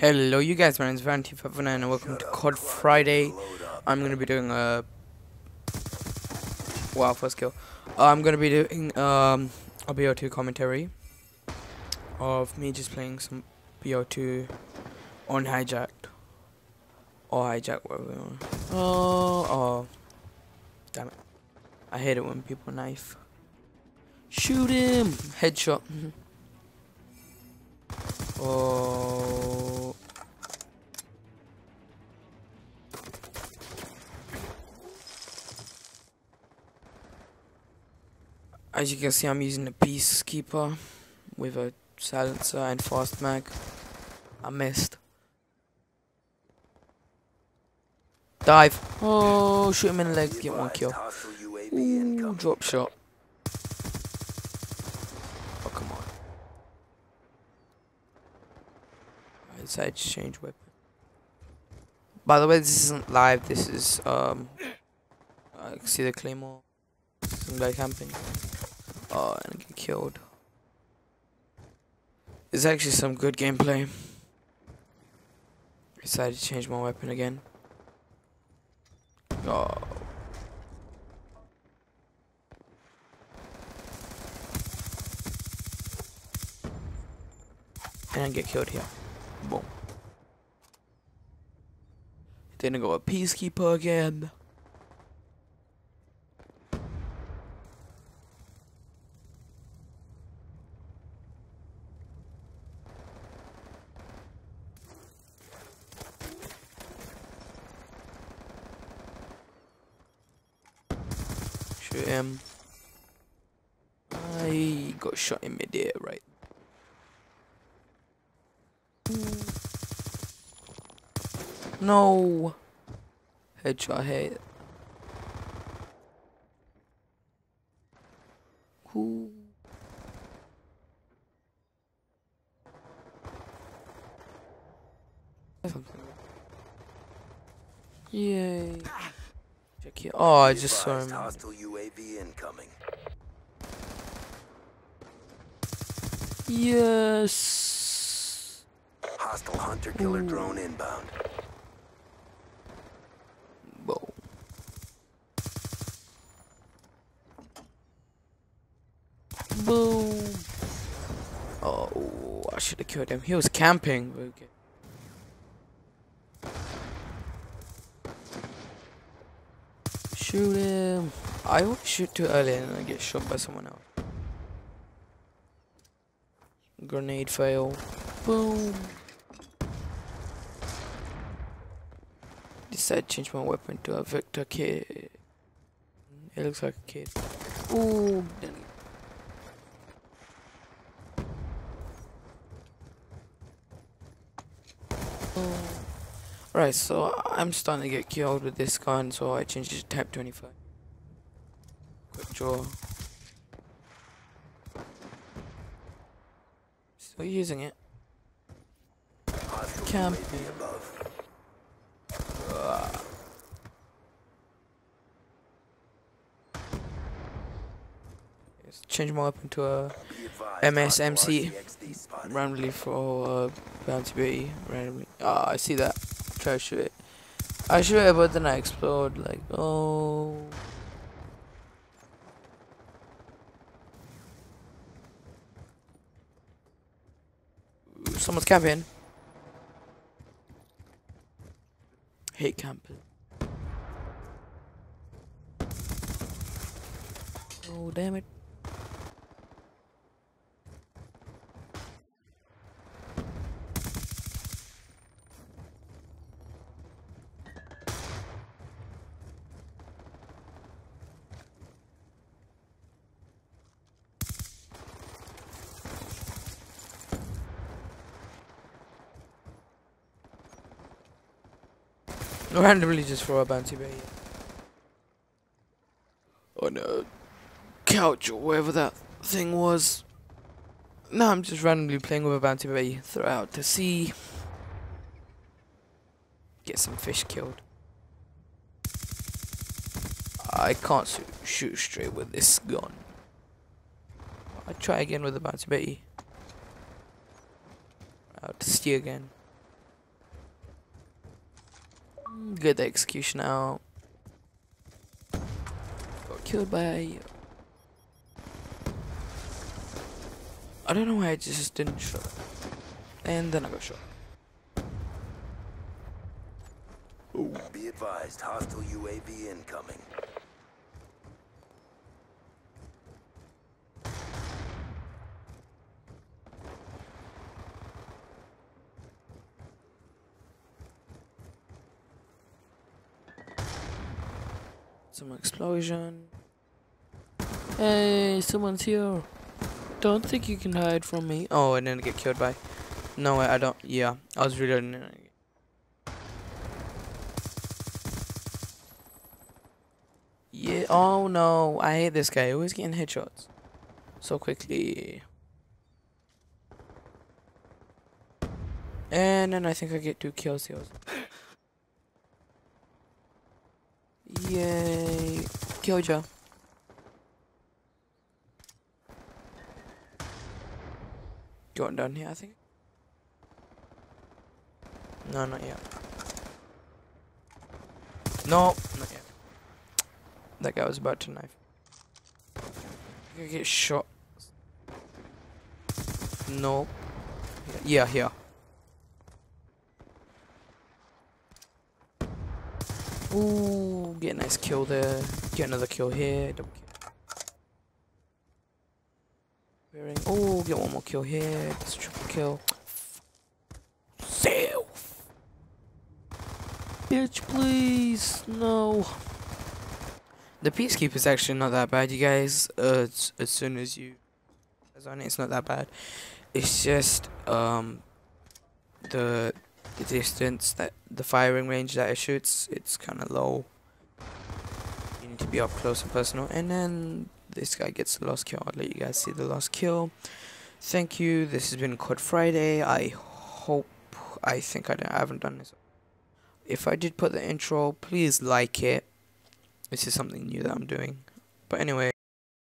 Hello, you guys. My name is Vanty59 and welcome to COD Friday. I'm gonna be doing a wow first kill. I'm gonna be doing um a BO2 commentary of me just playing some BO2 on hijacked or hijack whatever. You want. Oh, oh, damn it! I hate it when people knife. Shoot him! Headshot. oh. As you can see, I'm using a Peacekeeper with a silencer and fast mag. I missed. Dive. Oh, shoot him in the legs, get one kill. Ooh, drop shot. Oh, come on. I decided to change weapon. By the way, this isn't live. This is, um, I see the claymore. Some guy camping. Oh, and get killed. It's actually some good gameplay. Decided to change my weapon again. Oh. And I get killed here. Boom. Then I go a peacekeeper again. Him. I got shot in midair, right? No. Headshot hit. Cool. Yay. Check here. Oh, I just saw him. Hostile UAV incoming. Yes. Hostile hunter killer drone inbound. Boom. Boom. Oh, I should have killed him. He was camping. Okay. Shoot him. I always shoot too early and I get shot by someone else. Grenade fail. Boom. Decide to change my weapon to a Victor kid. It looks like a kid. Ooh. it. Oh. Right, so I'm starting to get killed with this gun, so I changed it to Type 25. Quick draw. Still using it. Camp. Let's change my weapon to a MSMC. randomly for uh, bounty B randomly. Ah, I see that. Try shoot it. I shoot it, but then I explode. Like, oh. Someone's camping. Hate camping. Oh, damn it. Randomly just throw a bounty bait. On a couch or wherever that thing was. No, I'm just randomly playing with a bounty bait. Throw out to sea. Get some fish killed. I can't shoot, straight with this gun. I try again with the bounty bait. Out to sea again. Get the execution out. Got killed by. I don't know why I just didn't shoot. And then I got shot. Be advised, hostile UAV incoming. Some explosion. Hey, someone's here. Don't think you can hide from me. Oh, and then get killed by. No, I don't. Yeah, I was reloading. and Yeah. Oh no, I hate this guy. Always getting headshots so quickly. And then I think I get two kills here. Yay. Joe. Going down here, I think. No, not yet. No, not yet. That guy was about to knife. I get shot. No. Yeah, here. Ooh, get a nice kill there. Get another kill here. Double kill. Wearing. Oh, get one more kill here. That's triple kill. Self. Bitch, please. No. The Peacekeeper is actually not that bad, you guys. Uh, as soon as you. As on it, it's not that bad. It's just, um. The the distance that the firing range that it shoots it's kind of low. You need to be up close and personal and then this guy gets the last kill. I'll let you guys see the last kill. Thank you. This has been code friday. I hope i think I, I haven't done this. If i did put the intro please like it. This is something new that i'm doing. But anyway